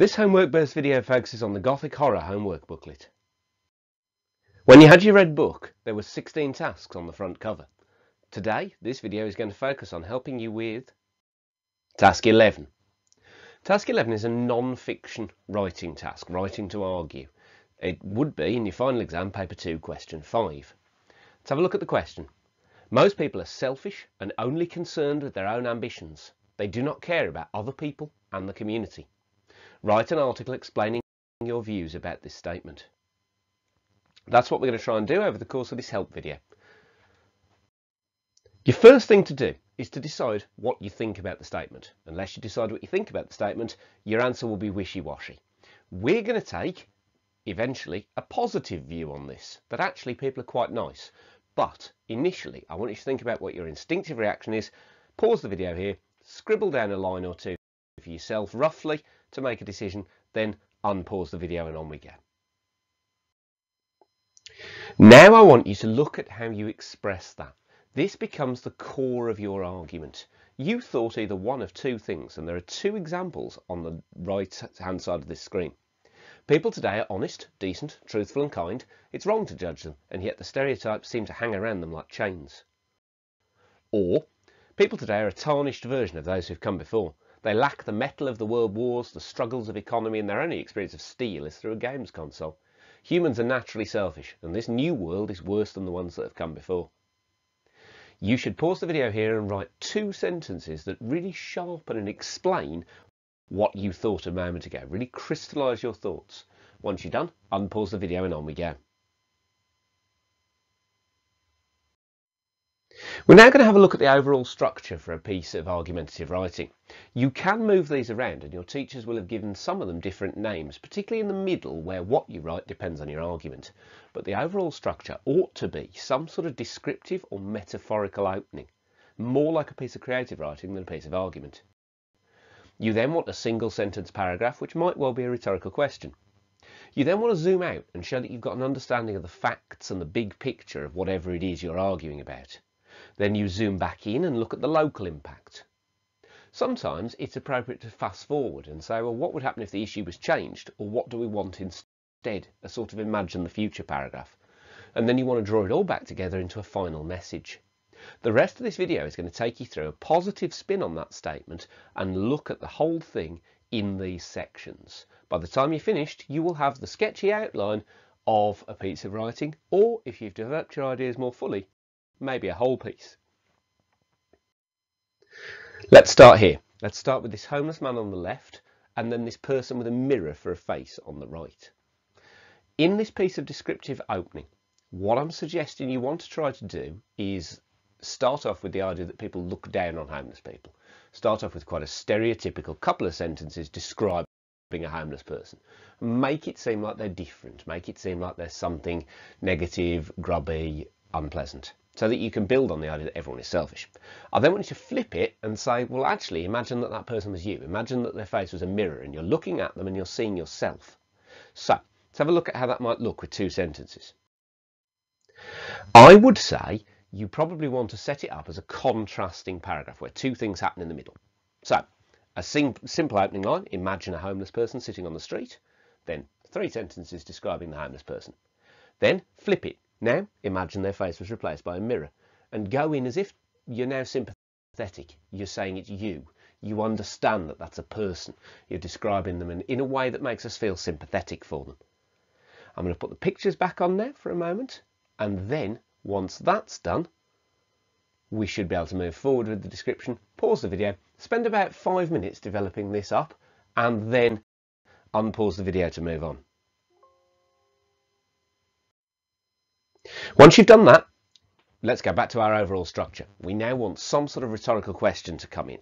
This homework based video focuses on the Gothic Horror homework booklet. When you had your red book, there were 16 tasks on the front cover. Today, this video is going to focus on helping you with Task 11. Task 11 is a non-fiction writing task, writing to argue. It would be in your final exam, paper 2, question 5. Let's have a look at the question. Most people are selfish and only concerned with their own ambitions. They do not care about other people and the community. Write an article explaining your views about this statement. That's what we're going to try and do over the course of this help video. Your first thing to do is to decide what you think about the statement. Unless you decide what you think about the statement, your answer will be wishy-washy. We're going to take, eventually, a positive view on this, that actually people are quite nice. But initially, I want you to think about what your instinctive reaction is, pause the video here, scribble down a line or two for yourself roughly to make a decision, then unpause the video and on we go. Now I want you to look at how you express that. This becomes the core of your argument. You thought either one of two things, and there are two examples on the right hand side of this screen. People today are honest, decent, truthful and kind. It's wrong to judge them, and yet the stereotypes seem to hang around them like chains. Or, people today are a tarnished version of those who've come before. They lack the metal of the world wars, the struggles of economy, and their only experience of steel is through a games console. Humans are naturally selfish, and this new world is worse than the ones that have come before. You should pause the video here and write two sentences that really sharpen and explain what you thought a moment ago. Really crystallise your thoughts. Once you're done, unpause the video and on we go. We're now going to have a look at the overall structure for a piece of argumentative writing. You can move these around and your teachers will have given some of them different names, particularly in the middle where what you write depends on your argument. But the overall structure ought to be some sort of descriptive or metaphorical opening, more like a piece of creative writing than a piece of argument. You then want a single sentence paragraph, which might well be a rhetorical question. You then want to zoom out and show that you've got an understanding of the facts and the big picture of whatever it is you're arguing about. Then you zoom back in and look at the local impact. Sometimes it's appropriate to fast forward and say, well, what would happen if the issue was changed, or what do we want instead? A sort of imagine the future paragraph. And then you want to draw it all back together into a final message. The rest of this video is going to take you through a positive spin on that statement and look at the whole thing in these sections. By the time you're finished, you will have the sketchy outline of a piece of writing, or if you've developed your ideas more fully, maybe a whole piece. Let's start here. Let's start with this homeless man on the left and then this person with a mirror for a face on the right. In this piece of descriptive opening, what I'm suggesting you want to try to do is start off with the idea that people look down on homeless people. Start off with quite a stereotypical couple of sentences describing a homeless person. Make it seem like they're different. Make it seem like there's something negative, grubby, unpleasant so that you can build on the idea that everyone is selfish. I then want you to flip it and say, well, actually, imagine that that person was you. Imagine that their face was a mirror and you're looking at them and you're seeing yourself. So let's have a look at how that might look with two sentences. I would say you probably want to set it up as a contrasting paragraph where two things happen in the middle. So a sim simple opening line, imagine a homeless person sitting on the street, then three sentences describing the homeless person. Then flip it now, imagine their face was replaced by a mirror and go in as if you're now sympathetic. You're saying it's you. You understand that that's a person. You're describing them in, in a way that makes us feel sympathetic for them. I'm going to put the pictures back on there for a moment. And then, once that's done, we should be able to move forward with the description, pause the video, spend about five minutes developing this up, and then unpause the video to move on. Once you've done that, let's go back to our overall structure. We now want some sort of rhetorical question to come in.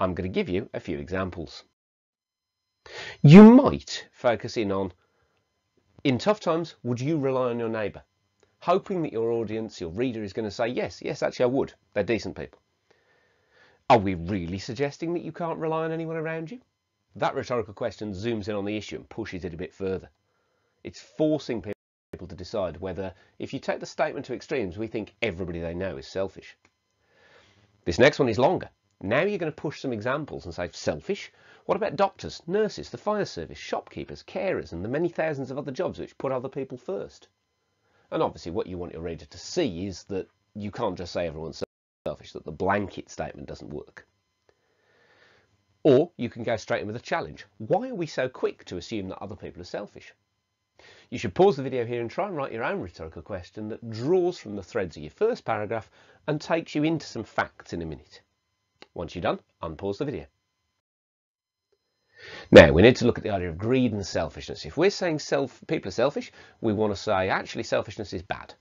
I'm going to give you a few examples. You might focus in on, in tough times, would you rely on your neighbour? Hoping that your audience, your reader is going to say, yes, yes, actually I would. They're decent people. Are we really suggesting that you can't rely on anyone around you? That rhetorical question zooms in on the issue and pushes it a bit further. It's forcing people people to decide whether, if you take the statement to extremes, we think everybody they know is selfish. This next one is longer. Now you're going to push some examples and say selfish. What about doctors, nurses, the fire service, shopkeepers, carers, and the many thousands of other jobs which put other people first? And obviously, what you want your reader to see is that you can't just say everyone's selfish, that the blanket statement doesn't work. Or you can go straight in with a challenge. Why are we so quick to assume that other people are selfish? You should pause the video here and try and write your own rhetorical question that draws from the threads of your first paragraph and takes you into some facts in a minute. Once you're done, unpause the video. Now, we need to look at the idea of greed and selfishness. If we're saying self, people are selfish, we want to say actually selfishness is bad.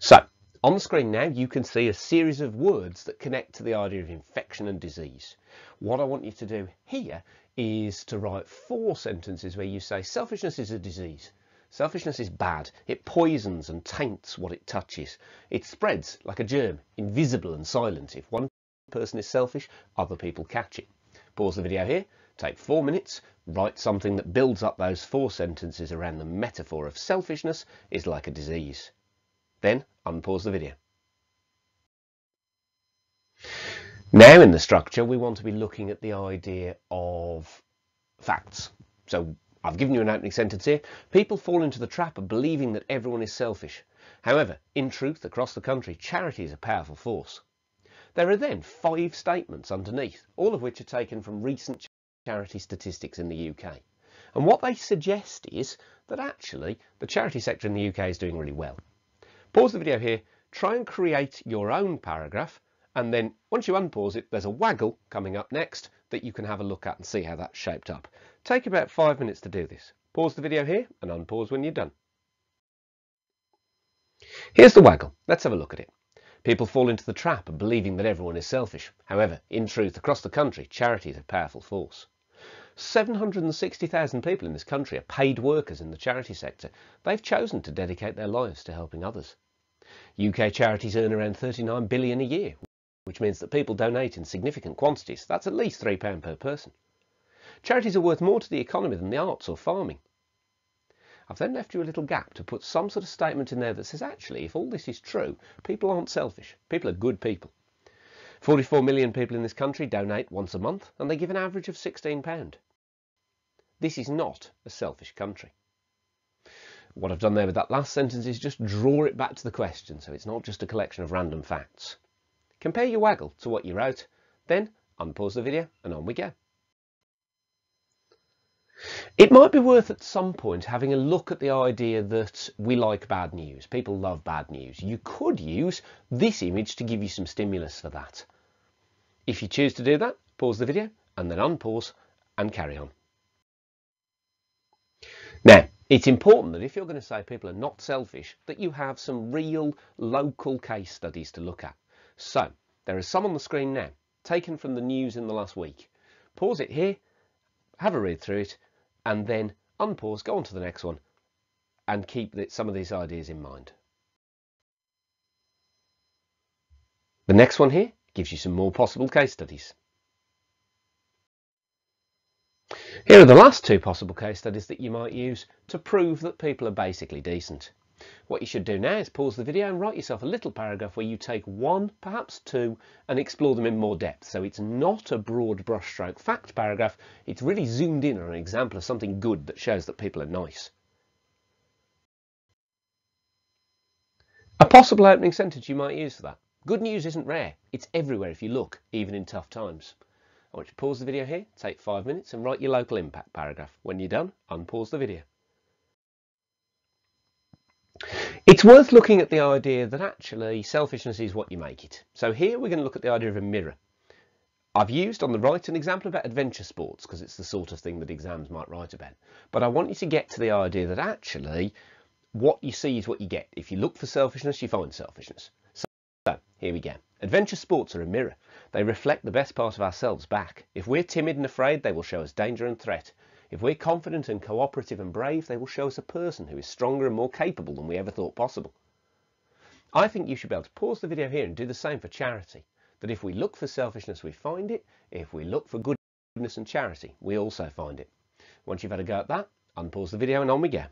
So, on the screen now, you can see a series of words that connect to the idea of infection and disease. What I want you to do here is to write four sentences where you say selfishness is a disease. Selfishness is bad. It poisons and taints what it touches. It spreads like a germ, invisible and silent. If one person is selfish, other people catch it. Pause the video here, take four minutes, write something that builds up those four sentences around the metaphor of selfishness is like a disease. Then unpause the video. Now in the structure, we want to be looking at the idea of facts. So I've given you an opening sentence here. People fall into the trap of believing that everyone is selfish. However, in truth, across the country, charity is a powerful force. There are then five statements underneath, all of which are taken from recent charity statistics in the UK. And what they suggest is that actually the charity sector in the UK is doing really well. Pause the video here, try and create your own paragraph, and then once you unpause it, there's a WAGOLL coming up next that you can have a look at and see how that's shaped up. Take about five minutes to do this. Pause the video here and unpause when you're done. Here's the WAGOLL. Let's have a look at it. People fall into the trap of believing that everyone is selfish. However, in truth, across the country, charity is a powerful force. 760,000 people in this country are paid workers in the charity sector. They've chosen to dedicate their lives to helping others. UK charities earn around 39 billion a year, which means that people donate in significant quantities. That's at least £3 per person. Charities are worth more to the economy than the arts or farming. I've then left you a little gap to put some sort of statement in there that says, actually, if all this is true, people aren't selfish. People are good people. 44 million people in this country donate once a month and they give an average of £16. This is not a selfish country. What I've done there with that last sentence is just draw it back to the question, so it's not just a collection of random facts. Compare your WAGOLL to what you wrote, then unpause the video and on we go. It might be worth at some point having a look at the idea that we like bad news. People love bad news. You could use this image to give you some stimulus for that. If you choose to do that, pause the video and then unpause and carry on. Now, it's important that if you're going to say people are not selfish, that you have some real local case studies to look at. So, there is some on the screen now, taken from the news in the last week. Pause it here, have a read through it, and then unpause, go on to the next one, and keep some of these ideas in mind. The next one here gives you some more possible case studies. Here are the last two possible case studies that you might use to prove that people are basically decent. What you should do now is pause the video and write yourself a little paragraph where you take one, perhaps two, and explore them in more depth. So it's not a broad brushstroke fact paragraph, it's really zoomed in on an example of something good that shows that people are nice. A possible opening sentence you might use for that. Good news isn't rare, it's everywhere if you look, even in tough times. I want you to pause the video here, take five minutes and write your local impact paragraph. When you're done, unpause the video. It's worth looking at the idea that actually selfishness is what you make it. So here we're going to look at the idea of a mirror. I've used on the right an example about adventure sports because it's the sort of thing that exams might write about. But I want you to get to the idea that actually what you see is what you get. If you look for selfishness, you find selfishness. So here we go. Adventure sports are a mirror. They reflect the best part of ourselves back. If we're timid and afraid, they will show us danger and threat. If we're confident and cooperative and brave, they will show us a person who is stronger and more capable than we ever thought possible. I think you should be able to pause the video here and do the same for charity. That if we look for selfishness, we find it. If we look for goodness and charity, we also find it. Once you've had a go at that, unpause the video and on we go.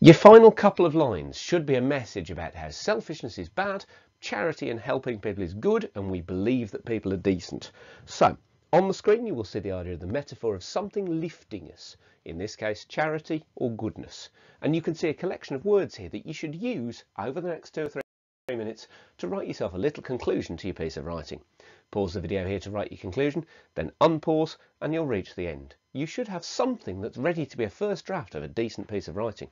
Your final couple of lines should be a message about how selfishness is bad, charity and helping people is good, and we believe that people are decent. So, on the screen you will see the idea of the metaphor of something lifting us, in this case charity or goodness. And you can see a collection of words here that you should use over the next two or three minutes to write yourself a little conclusion to your piece of writing. Pause the video here to write your conclusion, then unpause and you'll reach the end. You should have something that's ready to be a first draft of a decent piece of writing.